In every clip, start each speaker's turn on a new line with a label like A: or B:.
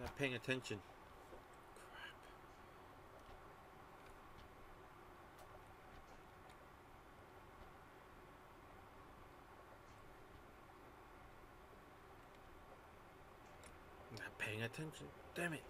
A: not paying attention. Crap. Not paying attention. Damn it.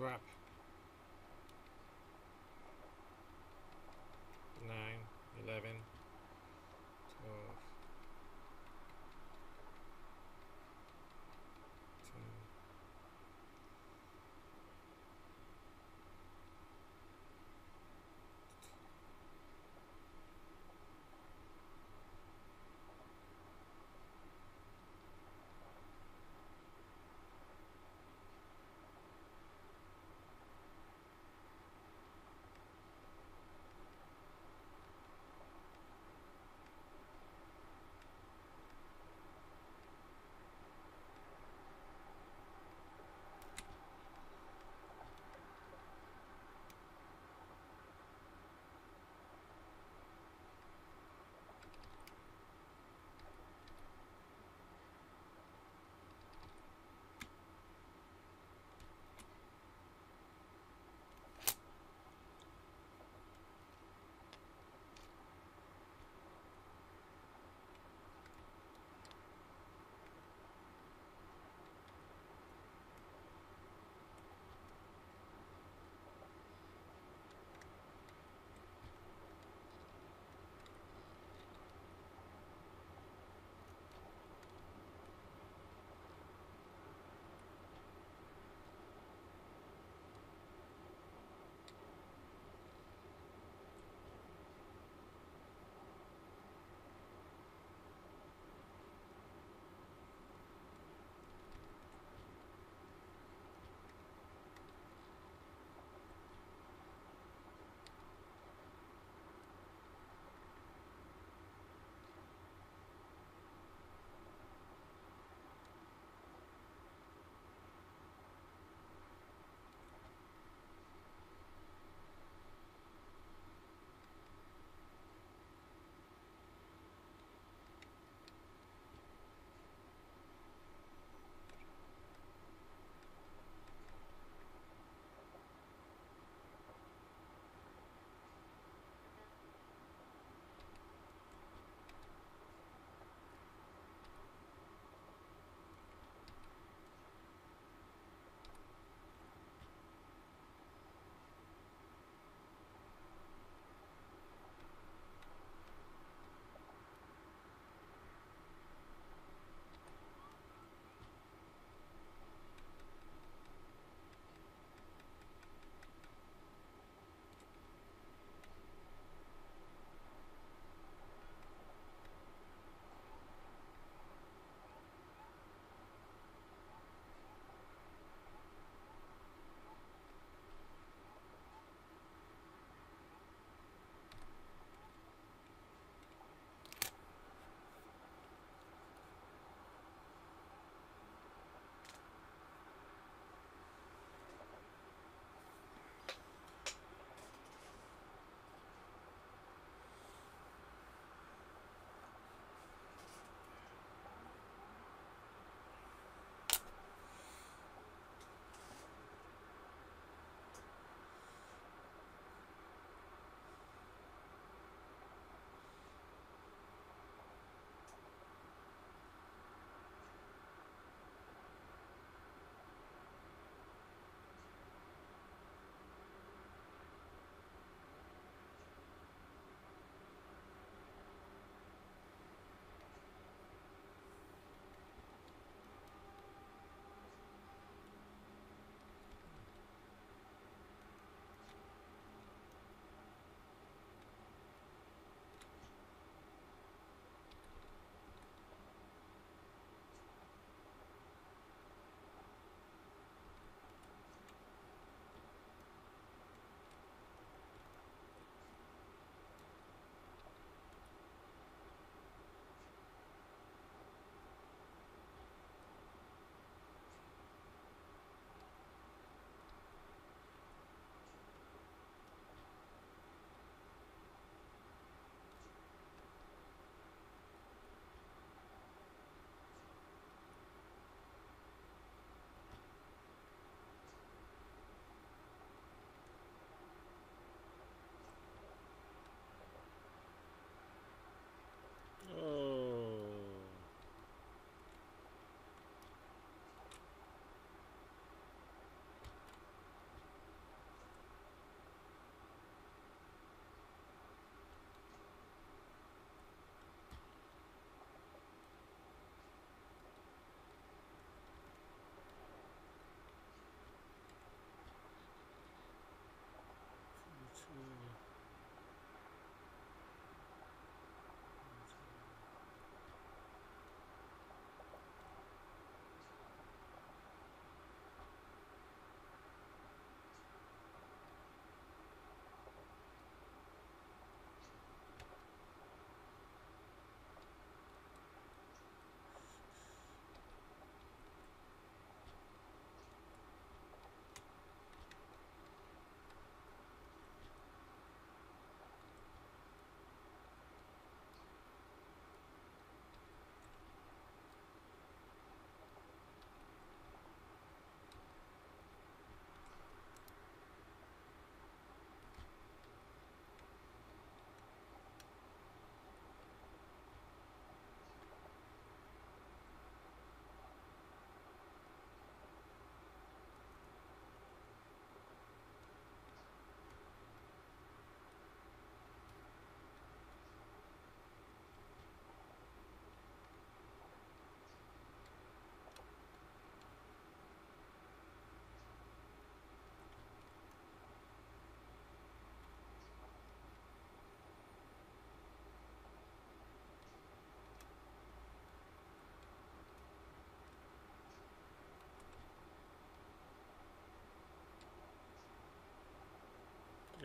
B: Crap.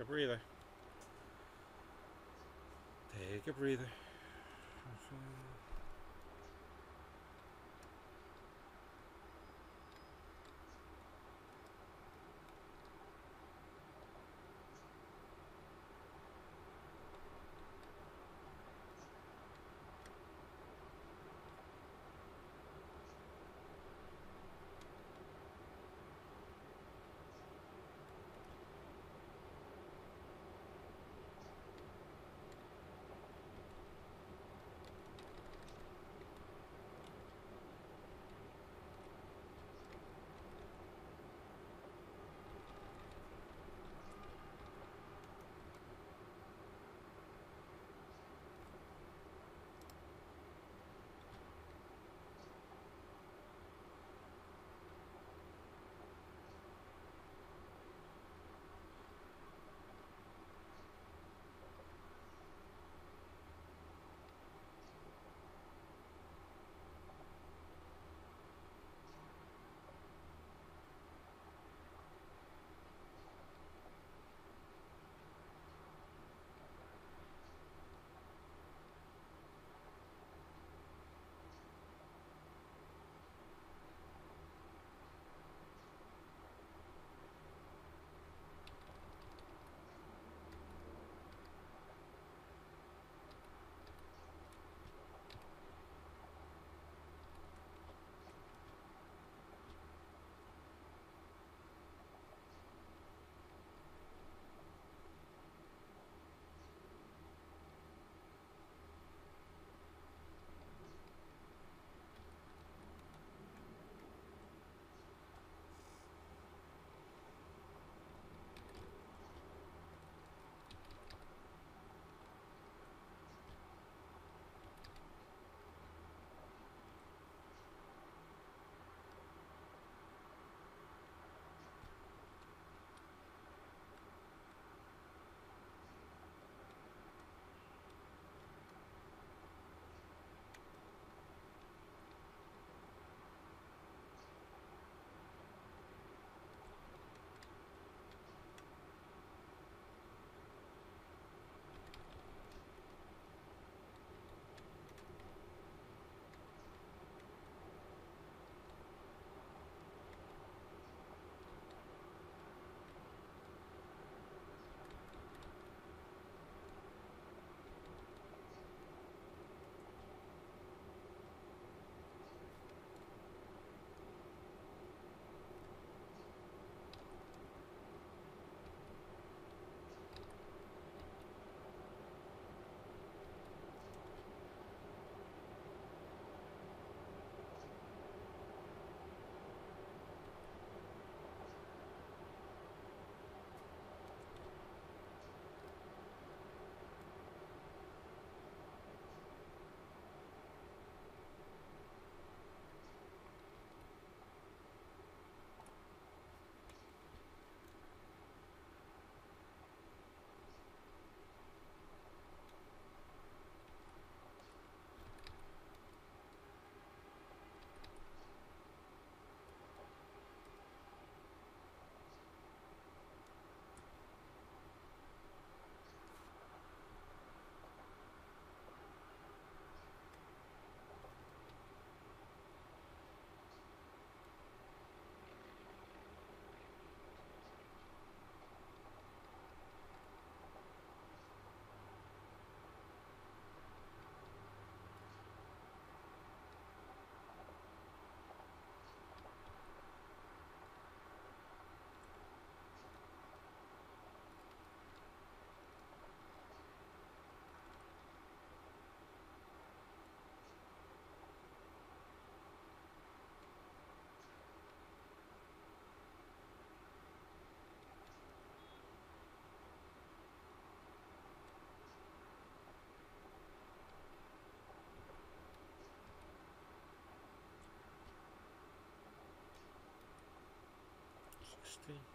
A: A breather. Take a breather. Sixty.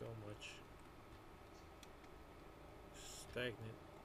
B: Go much. Stagnant.